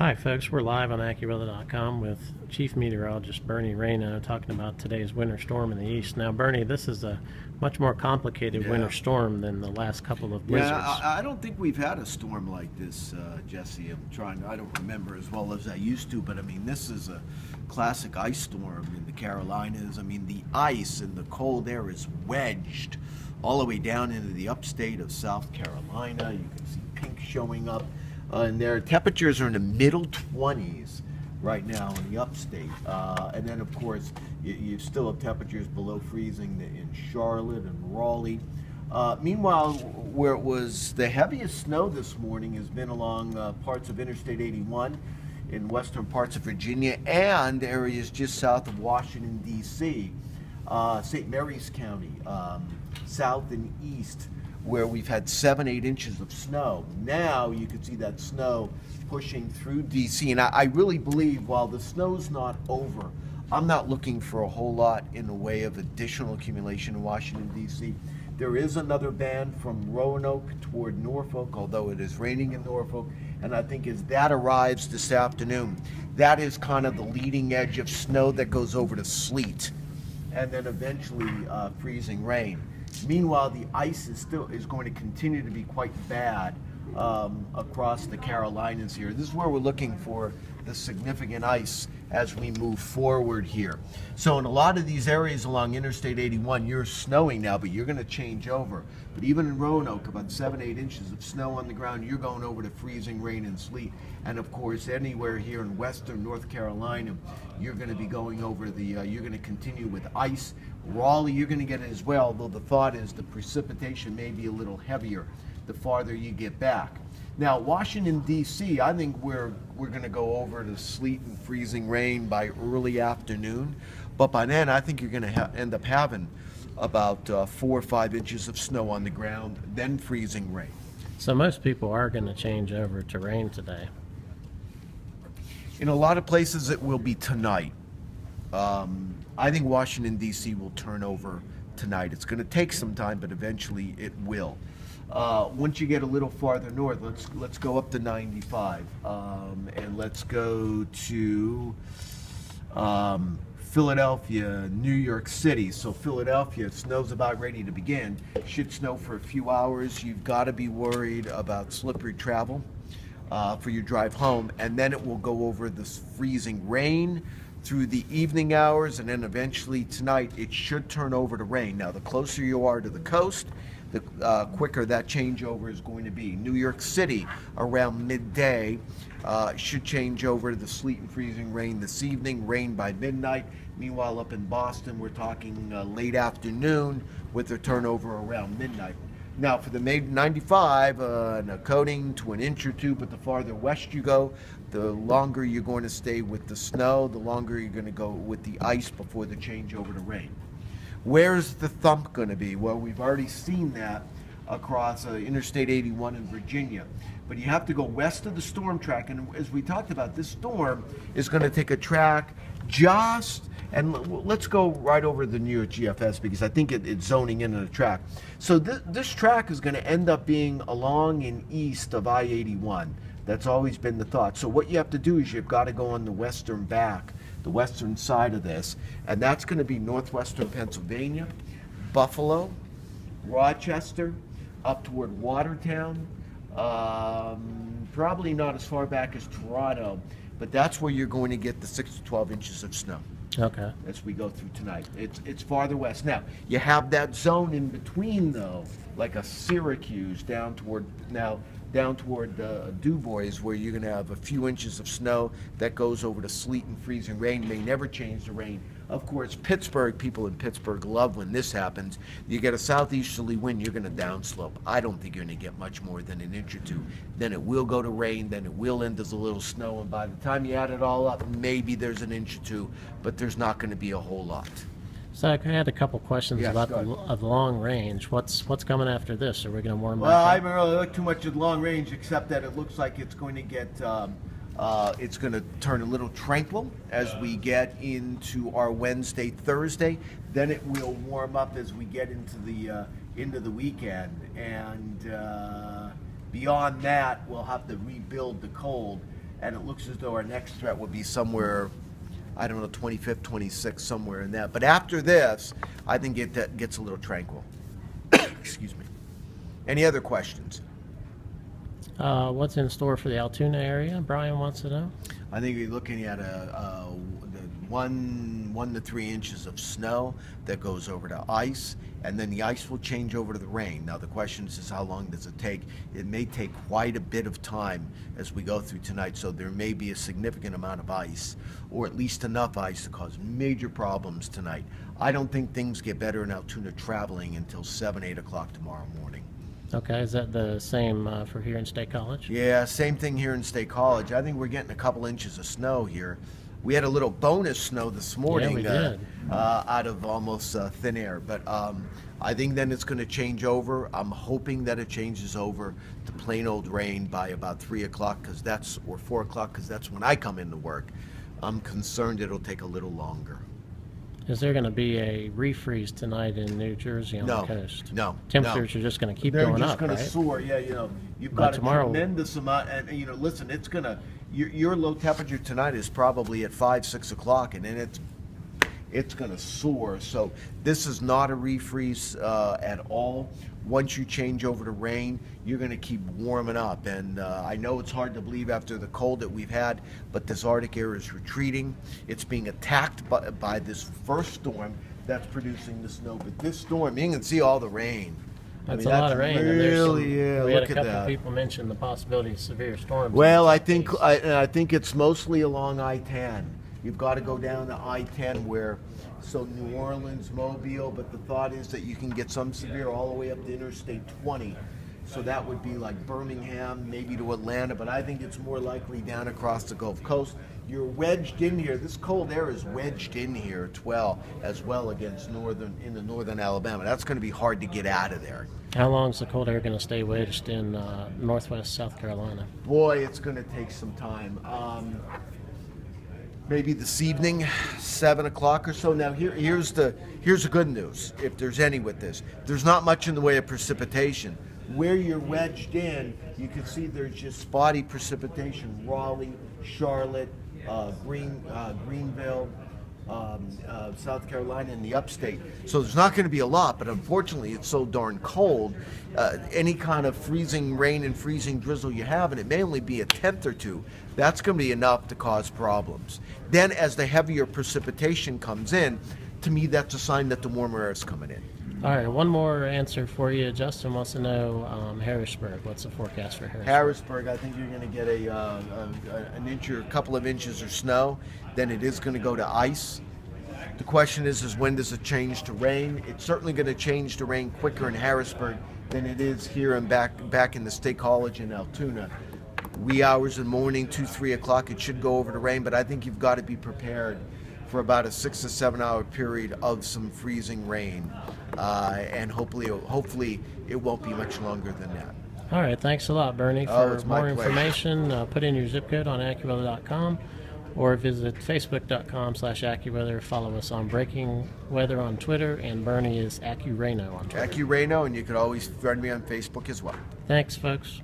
Hi, folks. We're live on AccuWeather.com with Chief Meteorologist Bernie Rayno talking about today's winter storm in the east. Now, Bernie, this is a much more complicated Yeah. winter storm than the last couple of blizzards. Yeah, I, I don't think we've had a storm like this, uh, Jesse. I'm trying. I don't remember as well as I used to, but I mean, this is a classic ice storm in the Carolinas. I mean, the ice and the cold air is wedged all the way down into the upstate of South Carolina. You can see pink showing up, uh, and their temperatures are in the middle 20s right now in the upstate. Uh, and then, of course, you, you still have temperatures below freezing in Charlotte and Raleigh. Uh, meanwhile, where it was the heaviest snow this morning has been along uh, parts of Interstate 81 in western parts of Virginia and areas just south of Washington, D.C., uh, St. Mary's County, um, south and east, where we've had seven, eight inches of snow. Now you can see that snow pushing through DC. And I, I really believe while the snow's not over, I'm not looking for a whole lot in the way of additional accumulation in Washington, D.C. There is another band from Roanoke toward Norfolk, although it is raining in Norfolk. And I think as that arrives this afternoon, that is kind of the leading edge of snow that goes over to sleet and then eventually uh, freezing rain. Meanwhile, the ice is still is going to continue to be quite bad um, across the Carolinas here. This is where we're looking for the significant ice as we move forward here. So in a lot of these areas along Interstate 81, you're snowing now, but you're going to change over. But even in Roanoke, about seven, eight inches of snow on the ground, you're going over to freezing rain and sleet. And of course, anywhere here in western North Carolina, you're going to be going over the, uh, you're going to continue with ice. Raleigh, you're going to get it as well, though the thought is the precipitation may be a little heavier the farther you get back. Now, Washington, D.C., I think we're, we're going to go over to sleet and freezing rain by early afternoon. But by then, I think you're going to ha- end up having about uh, four or five inches of snow on the ground, then freezing rain. So most people are going to change over to rain today. In a lot of places, it will be tonight. Um, I think Washington, D.C. will turn over tonight. It's going to take some time, but eventually it will. Uh, once you get a little farther north, let's let's go up to 95, um, and let's go to um, Philadelphia, New York City. So Philadelphia, snow's about ready to begin. Should snow for a few hours. You've got to be worried about slippery travel uh, for your drive home, and then it will go over this freezing rain through the evening hours, and then eventually tonight it should turn over to rain. Now, the closer you are to the coast, the uh, quicker that changeover is going to be. New York City around midday uh, should change over to the sleet and freezing rain this evening, rain by midnight. Meanwhile, up in Boston, we're talking uh, late afternoon with a turnover around midnight. Now, for the May 95, uh, a coating to an inch or two, but the farther west you go, the longer you're going to stay with the snow, the longer you're going to go with the ice before the changeover to rain. Where's the thump going to be? Well, we've already seen that across uh, Interstate 81 in Virginia. But you have to go west of the storm track. And as we talked about, this storm is going to take a track just, and let's go right over the New York GFS because I think it, it's zoning in on a track. So th- this track is going to end up being along and east of I 81. That's always been the thought. So what you have to do is you've got to go on the western back, the western side of this, and that's going to be northwestern Pennsylvania, Buffalo, Rochester, up toward Watertown, um, probably not as far back as Toronto, but that's where you're going to get the six to 12 inches of snow Okay. as we go through tonight. It's it's farther west. Now you have that zone in between though, like a Syracuse down toward now down toward uh, Du Bois, where you're going to have a few inches of snow that goes over to sleet and freezing rain. May never change the rain. Of course, Pittsburgh people in Pittsburgh love when this happens. You get a southeasterly wind, you're going to downslope. I don't think you're going to get much more than an inch or two. Then it will go to rain. Then it will end as a little snow, and by the time you add it all up, maybe there's an inch or two, but there's not going to be a whole lot. So I had a couple questions Yes, about the, of long range. What's what's coming after this? Are we going to warm up? Well, I haven't really looked too much at long range, except that it looks like it's going to get, um, uh, it's going to turn a little tranquil as we get into our Wednesday, Thursday. Then it will warm up as we get into the uh, into the weekend, and uh, beyond that, we'll have to rebuild the cold. and it looks as though our next threat would be somewhere, I don't know, 25th, 26th, somewhere in that. But after this, I think it gets a little tranquil. Excuse me. Any other questions? Uh, what's in store for the Altoona area? Brian wants to know. I think you're looking at a, a one one to three inches of snow that goes over to ice, and then the ice will change over to the rain. Now the question is, is how long does it take? It may take quite a bit of time as we go through tonight, so there may be a significant amount of ice, or at least enough ice to cause major problems tonight. I don't think things get better in Altoona traveling until seven, eight o'clock tomorrow morning. Okay, is that the same uh, for here in State College? Yeah, same thing here in State College. I think we're getting a couple inches of snow here. We had a little bonus snow this morning we uh, did. uh, out of almost uh, thin air, but um, I think then it's going to change over. I'm hoping that it changes over to plain old rain by about three o'clock, because that's or four o'clock, because that's when I come into work. I'm concerned it'll take a little longer. Is there going to be a refreeze tonight in New Jersey on No, the coast? no, Temperatures no. are just going to keep They're going just up, going right? to soar. Yeah, you know, you've But got tomorrow- a tremendous amount, and you know, listen, it's going to. Your, your low temperature tonight is probably at five, six o'clock, and then it's it's going to soar. So this is not a refreeze uh, at all. Once you change over to rain, you're going to keep warming up. And uh, I know it's hard to believe after the cold that we've had, but this Arctic air is retreating. It's being attacked by, by this first storm that's producing the snow. But this storm, you can see all the rain. I That's mean, a lot of rain. there's some- Really, yeah. we had a couple that. people mention the possibility of severe storms. Well, I think. I, I think it's mostly along I-10. You've got to go down to I-10 where, so New Orleans, Mobile, but the thought is that you can get some severe all the way up to Interstate 20. So that would be like Birmingham, maybe to Atlanta, but I think it's more likely down across the Gulf Coast. You're wedged in here. This cold air is wedged in here as well, as well against northern in the northern Alabama. That's going to be hard to get out of there. How long is the cold air going to stay wedged in uh, northwest South Carolina? Boy, it's going to take some time. Um, maybe this evening, seven o'clock or so. Now, here, here's the here's the good news, if there's any with this. There's not much in the way of precipitation. Where you're wedged in, you can see there's just spotty precipitation. Raleigh, Charlotte, uh, Green, uh, Greenville, um, uh, South Carolina, and the upstate. So there's not going to be a lot, but unfortunately, it's so darn cold. Uh, any kind of freezing rain and freezing drizzle you have, and it may only be a tenth or two, that's going to be enough to cause problems. Then, as the heavier precipitation comes in, to me, that's a sign that the warmer air is coming in. All right, one more answer for you. Justin wants to know um, Harrisburg. What's the forecast for Harrisburg? Harrisburg, I think you're going to get a, uh, a, an inch or a couple of inches of snow. Then it is going to go to ice. The question is, is when does it change to rain? It's certainly going to change to rain quicker in Harrisburg than it is here and back back in the State College in Altoona. Wee hours in the morning, two, three o'clock, it should go over to rain, but I think you've got to be prepared for about a six to seven hour period of some freezing rain, uh, and hopefully, hopefully, it won't be much longer than that. All right, thanks a lot, Bernie. Oh, For more pleasure. information, uh, put in your zip code on AccuWeather.com or visit Facebook.com slash AccuWeather. Follow us on Breaking Weather on Twitter, and Bernie is AccuRayno on Twitter. AccuRayno, and you could always find me on Facebook as well. Thanks, folks.